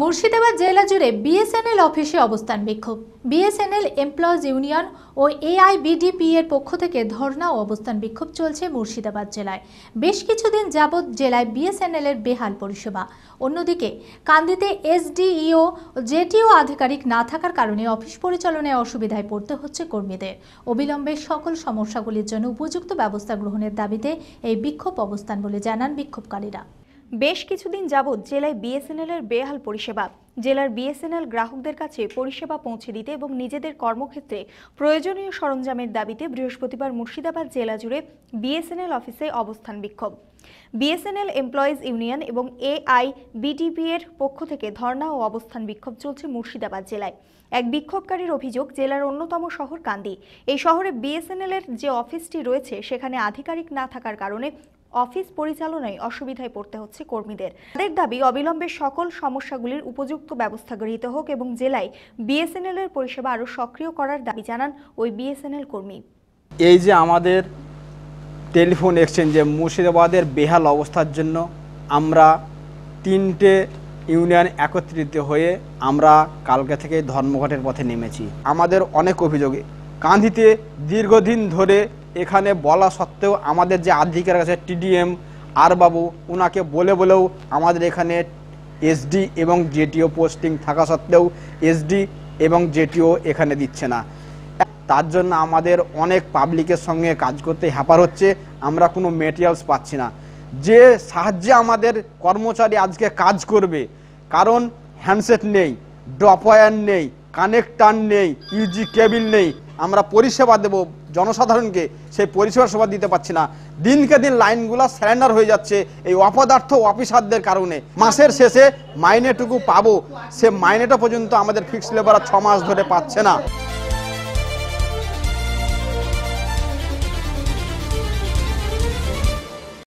মুর্শিদাবাদ জেলা জুড়ে বিএসএনএল অফিসে অবস্থান বিক্ষোভ। বিএসএনএল এমপ্লয়িজ ইউনিয়ন ও এআইবিডিপি এর পক্ষ থেকে ধর্ণা ও অবস্থান বিক্ষোভ চলছে মুর্শিদাবাদ জেলায়। বেশ কিছুদিন যাবৎ জেলায় বিএসএনএল এর বেহাল পরিষেবা। অন্যদিকে, কান্দিতে এসডিইও, জেটিও আধিকারিক না থাকার কারণে অফিস পরিচালনায় অসুবিধায় পড়তে হচ্ছে কর্মীদের। অবিলম্বে সকল সমস্যাগুলির জন্য উপযুক্ত ব্যবস্থা গ্রহণের দাবিতে এই বিক্ষোভ অবস্থান বলে জানান বিক্ষোভকারীরা। বেশ কিছুদিন যাবৎ জেলায় বিএসএনএল এর বেহাল পরিষেবা। জেলার বিএসএনএল গ্রাহকদের কাছে পরিষেবা পৌঁছে দিতে এবং নিজেদের কর্মক্ষেত্রে প্রয়োজনীয় সরঞ্জামের দাবিতে বৃহস্পতিবার মুর্শিদাবাদ জেলা জুড়ে বিএসএনএল অফিসে অবস্থান বিক্ষোভ। বিএসএনএল এমপ্লয়িজ ইউনিয়ন এবং এআই বিটিপি এর পক্ষ থেকে ধর্ণা ও অবস্থান বিক্ষোভ চলছে মুর্শিদাবাদ জেলায়। এক বিক্ষোভকারীর অভিযোগ, জেলার অন্যতম শহর কান্দি। এই শহরে বিএসএনএল এর যে অফিসটি রয়েছে, সেখানে আধিকারিক না থাকার কারণে অফিস পরিচালনায় অসুবিধায় পড়তে হচ্ছে কর্মীদের। তাদের দাবি, অবিলম্বে সকল সমস্যাগুলির উপযুক্ত ব্যবস্থা গৃহীত হোক এবং জেলায় বিএসএনএল এর পরিষেবা আরও সক্রিয় করার দাবি জানান ওই বিএসএনএল কর্মী। এই যে আমাদের টেলিফোন এক্সচেঞ্জে মুর্শিদাবাদের বেহাল অবস্থার জন্য আমরা তিনটে ইউনিয়ন একত্রিত হয়ে আমরা কালকে থেকে ধর্মঘটের পথে নেমেছি। আমাদের অনেক অভিযোগে কান্ধিতে দীর্ঘদিন ধরে এখানে বলা সত্ত্বেও আমাদের যে আধিকারিক আছে টিডিএম আর বাবু ওনাকে বলে বলেও আমাদের এখানে এসডি এবং জেটিও পোস্টিং থাকা সত্ত্বেও এসডি এবং জেটিও এখানে দিচ্ছে না। তার জন্য আমাদের অনেক পাবলিকের সঙ্গে কাজ করতে হ্যাপার হচ্ছে, আমরা কোনো মেটেরিয়ালস পাচ্ছি না। যে সাহায্যে আমাদের কর্মচারী আজকে কাজ করবে, কারণ হ্যান্ডসেট নেই ড্রপ নেই কানেক্টার নেই ইউজি কেবিল নেই আমরা পরিষেবা দেব, জনসাধারণকে সেই পরিষেবা সেবা দিতে পারছি না। দিনকে দিন লাইনগুলো স্যারেন্ডার হয়ে যাচ্ছে, এই অপদার্থ অফিসারদের কারণে। মাসের শেষে মাইনেটুকু পাবো, সে মাইনেটা পর্যন্ত আমাদের ফিক্সড লেবার ছ মাস ধরে পাচ্ছে না।